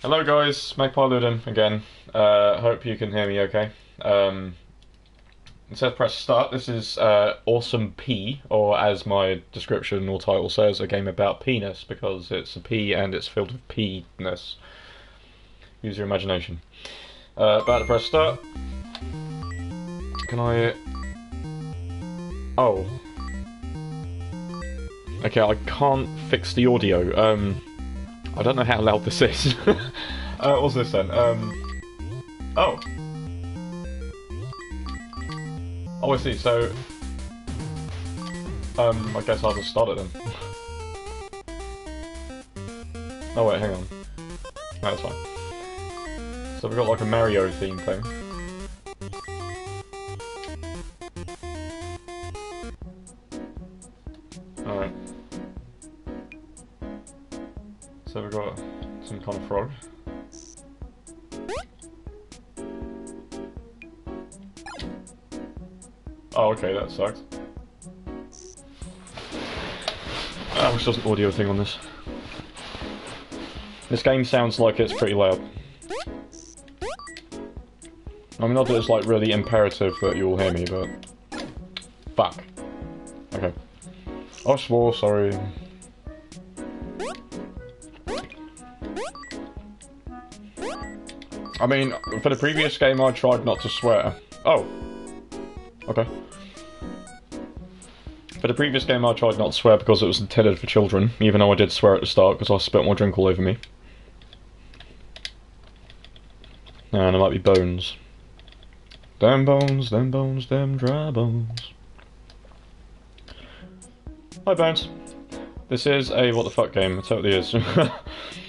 Hello guys, Magpie Ludum again. Uh, hope you can hear me okay. Um, it says press start. This is uh, Awesome Pea, or as my description or title says, a game about penis because it's a P and it's filled with P-ness. Use your imagination. Uh, about to press start. Can I... Oh. Okay, I can't fix the audio. Um, I don't know how loud this is. uh, what's this then? Um, oh. Oh, I see. So, um, I guess I'll just start it then. oh wait, hang on. No, that's fine. So we've got like a Mario theme thing. So we've got some kind of frog. Oh, okay, that sucks. I wish there was an audio thing on this. This game sounds like it's pretty loud. I mean, not that it's like really imperative that you all hear me, but... Fuck. Okay. I swore, sorry. I mean, for the previous game I tried not to swear. Oh. Okay. For the previous game I tried not to swear because it was intended for children, even though I did swear at the start because I spit my drink all over me. And there might be bones. Them bones, them bones, them dry bones. Hi Bones. This is a what the fuck game, it totally is.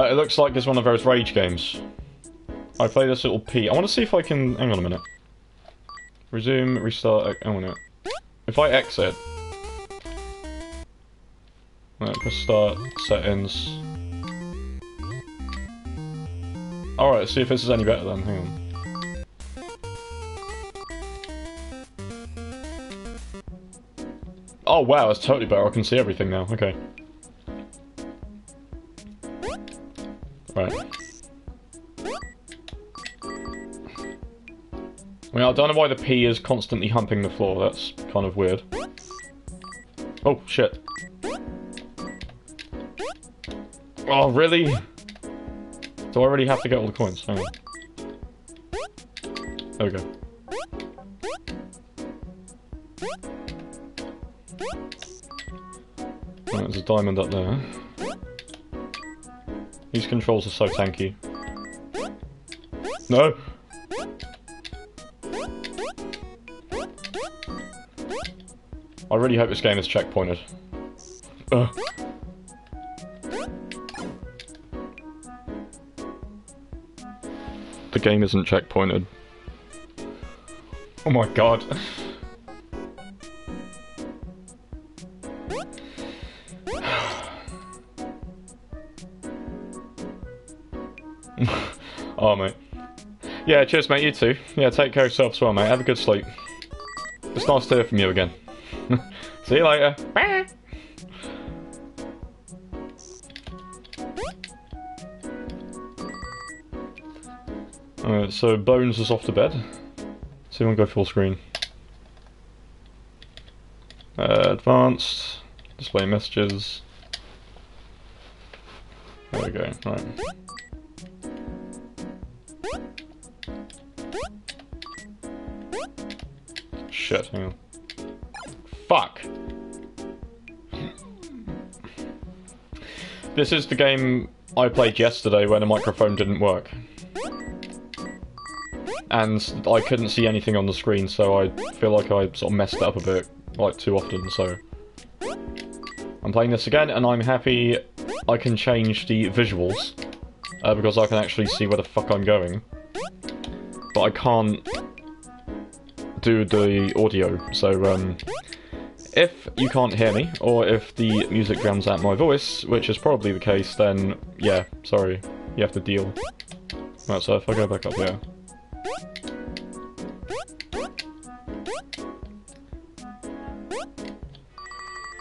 Uh, it looks like it's one of those rage games. I play this little P. I want to see if I can... Hang on a minute. Resume, restart... Hang on a minute. If I exit... Press start, settings... Alright, see if this is any better then. Hang on. Oh wow, it's totally better. I can see everything now. Okay. Right. I mean, I don't know why the P is constantly humping the floor. That's kind of weird. Oh, shit. Oh, really? Do I already have to get all the coins? Hang on. There we go. Right, there's a diamond up there. These controls are so tanky. No! I really hope this game is checkpointed. Ugh. The game isn't checkpointed. Oh my god. Yeah, cheers, mate. You too. Yeah, take care of yourself as well, mate. Have a good sleep. It's nice to hear from you again. See you later. Bye. Alright, so Bones is off to bed. See if go full screen. Uh, advanced. Display messages. There we go, right. Shit, hang on. Fuck! This is the game I played yesterday when the microphone didn't work. And I couldn't see anything on the screen, so I feel like I sort of messed it up a bit, like, too often, so... I'm playing this again, and I'm happy I can change the visuals, uh, because I can actually see where the fuck I'm going. But I can't do the audio, so um, if you can't hear me, or if the music drowns out my voice, which is probably the case, then yeah, sorry, you have to deal. Right, so if I go back up here.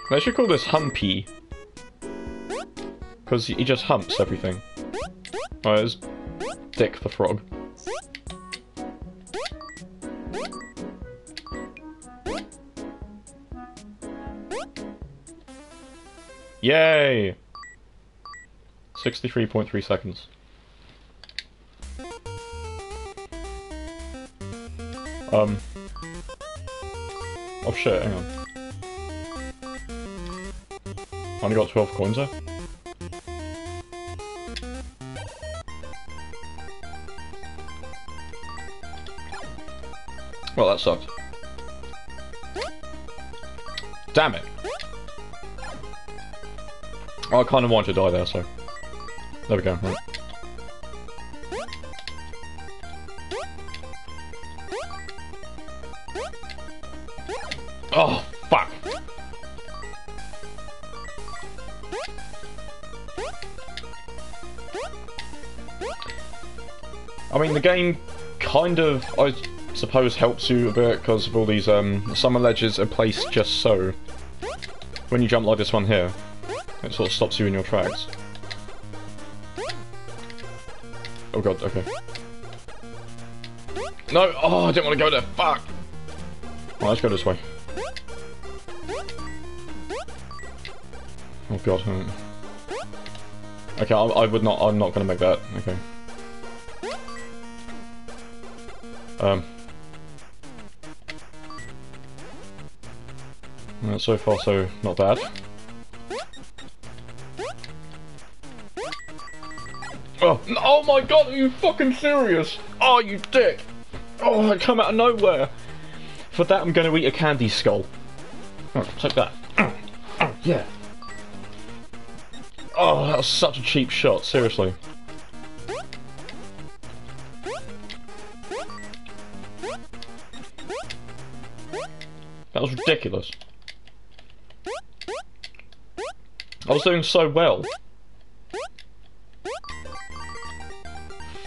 They should call this Humpy. Because he just humps everything. Alright, it's Dick the Frog. Yay! 63.3 seconds. Um. Oh shit, hang on. I only got 12 coins there. Well, that sucked. Damn it. I kind of want to die there, so... There we go, right. Oh, fuck. I mean, the game kind of, I suppose, helps you a bit because of all these, um, summer ledges are placed just so. When you jump like this one here, it sort of stops you in your tracks. Oh god, okay. No! Oh, I didn't want to go there. Fuck! Oh, let's go this way. Oh god. Hmm. Okay, I, I, would not. I'm not to make that. Okay. Um. so far, so not bad. Oh, oh my god, are you fucking serious? Oh, you dick! Oh, I come out of nowhere! For that, I'm going to eat a candy skull. Oh, take that. Oh, yeah. Oh, that was such a cheap shot, seriously. That was ridiculous. I was doing so well.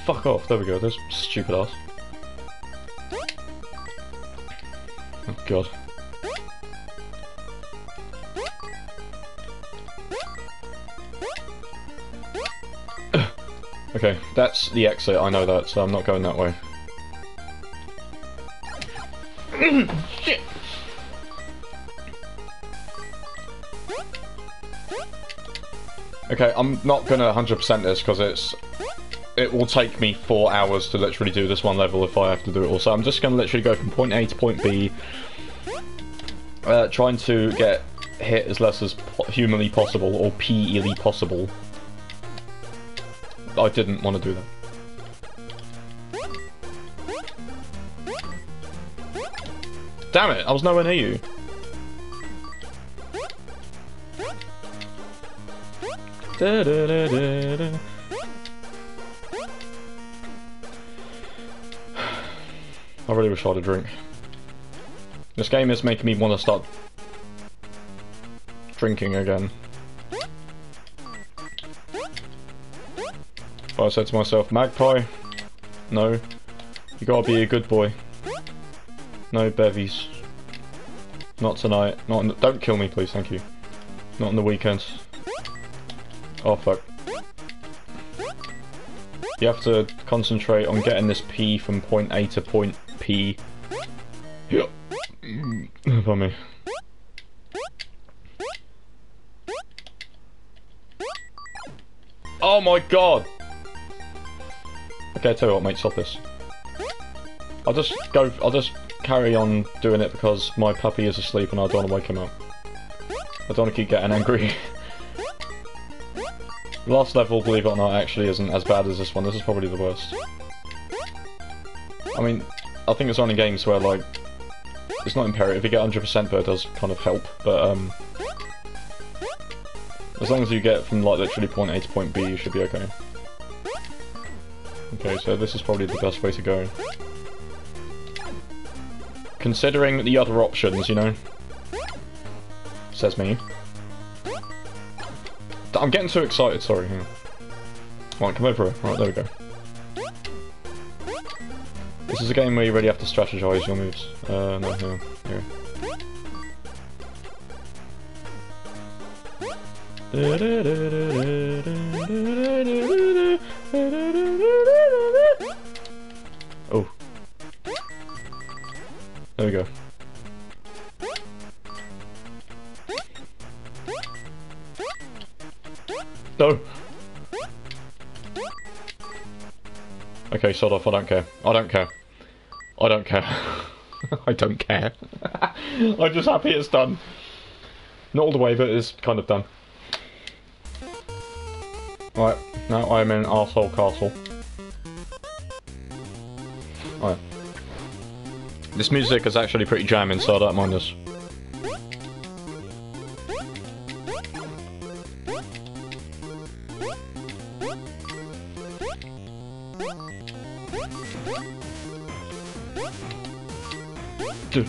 Fuck off, there we go, there's stupid ass. Oh god. okay, that's the exit, I know that, so I'm not going that way. Shit! Okay, I'm not gonna 100% this because it's it will take me four hours to literally do this one level if I have to do it all. So I'm just going to literally go from point A to point B, uh, trying to get hit as less as humanly possible, or PE possible. I didn't want to do that. Damn it, I was nowhere near you. Da, da, da, really wish I had a drink. This game is making me want to start drinking again. I said to myself, Magpie, no, you gotta be a good boy. No bevies. Not tonight. Not the, don't kill me, please. Thank you. Not on the weekends. Oh fuck. You have to concentrate on getting this P from point A to point P. Yep. Mm. For me. Oh my god! Okay, I tell you what, mate, stop this. I'll just go, I'll just carry on doing it because my puppy is asleep and I don't want to wake him up. I don't want to keep getting angry. Last level, believe it or not, actually isn't as bad as this one. This is probably the worst. I mean, I think it's only games where, like, it's not imperative. If you get 100%, but it does kind of help. But, um, as long as you get from, like, literally point A to point B, you should be okay. Okay, so this is probably the best way to go. Considering the other options, you know? Says me. I'm getting too excited, sorry. Right, come over here. Right, there we go. This is a game where you really have to strategize your moves. Uh, no, no, here. Oh. There we go. No! Okay, sod off, I don't care. I don't care. I don't care. I don't care. I'm just happy it's done. Not all the way, but it's kind of done. Right, now I'm in Arsehole Castle. Right. This music is actually pretty jamming, so I don't mind this. Fuck.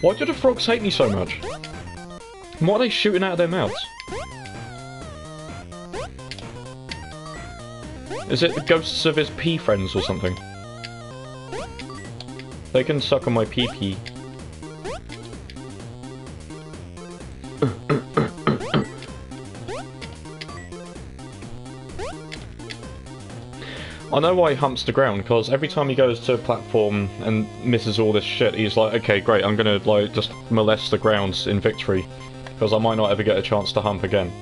Why do the frogs hate me so much? What are they shooting out of their mouths? Is it the ghosts of his pea friends or something? They can suck on my pee pee. Know why he humps the ground, because every time he goes to a platform and misses all this shit, he's like, okay, great, I'm gonna, like, just molest the grounds in victory, because I might not ever get a chance to hump again.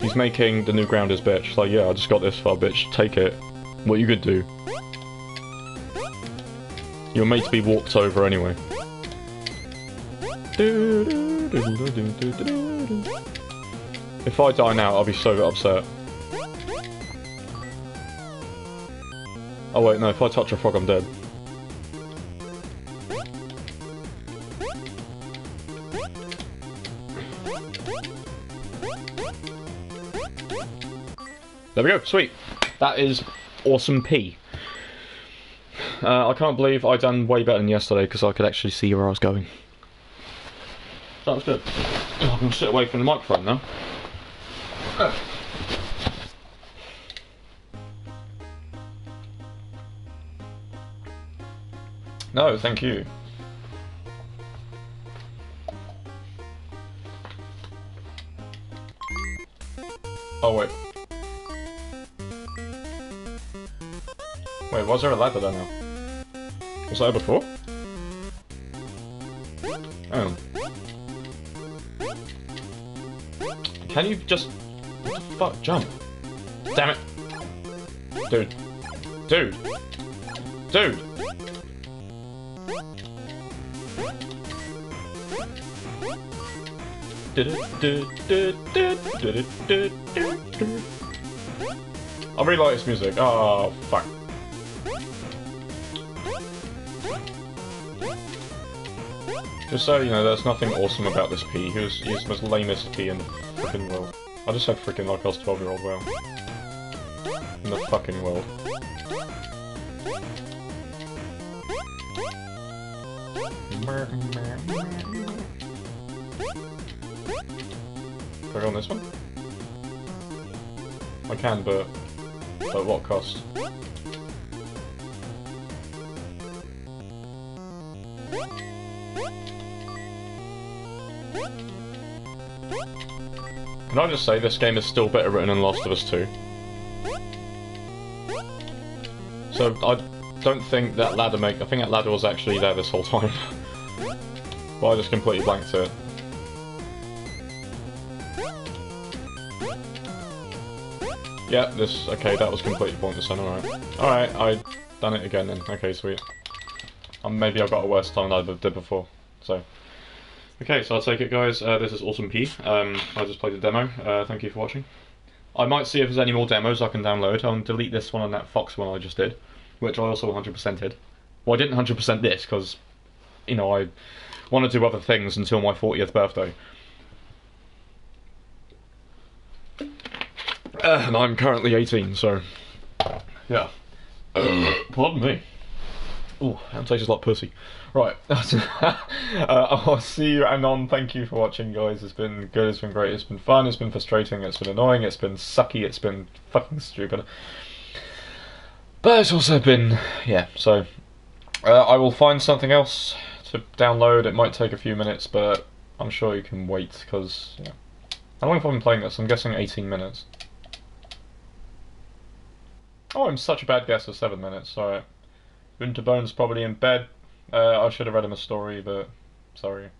He's making the new ground his bitch. Like, yeah, I just got this far, bitch, take it. What you could do. You're made to be walked over anyway. If I die now, I'll be so upset. Oh wait, no, if I touch a frog, I'm dead. There we go, sweet. That is awesome P. Uh, I can't believe I done way better than yesterday because I could actually see where I was going. That was good. Oh, I'm going to sit away from the microphone now. No, thank you. Oh, wait. Wait, was there a ladder there now? Was there before? Oh. Can you just... Fuck? Jump. Damn it. Dude. Dude. Dude. I really like this music. Oh, fuck. Just so you know, there's nothing awesome about this P. He was, he's the most lamest P in the fucking world. I just said freaking like I was 12 year old, well. In the fucking world. I go on this one? I can, but at what cost? Can I just say this game is still better written than Last of Us 2? So I don't think that ladder make. I think that ladder was actually there this whole time. but I just completely blanked it. Yeah, this, okay, that was completely pointless then, alright. Alright, I done it again then, okay, sweet. Um, maybe I've got a worse time than I did before, so. Okay, so I'll take it guys, uh, this is Awesome Pea, um, I just played the demo, uh, thank you for watching. I might see if there's any more demos I can download, I'll delete this one and that Fox one I just did, which I also 100% did. Well, I didn't 100% this, because, you know, I want to do other things until my 40th birthday. Uh, and I'm currently 18, so yeah. pardon me. Oh, that tastes like pussy. Right. uh, I'll see you, Anon. Thank you for watching, guys. It's been good, it's been great, it's been fun, it's been frustrating, it's been annoying, it's been sucky, it's been fucking stupid. But it's also been, yeah, so. Uh, I will find something else to download. It might take a few minutes, but I'm sure you can wait, because, yeah. How long have I been playing this? I'm guessing 18 minutes. Oh, I'm such a bad guess of 7 minutes, sorry. Winterbone's probably in bed. Uh, I should have read him a story, but sorry.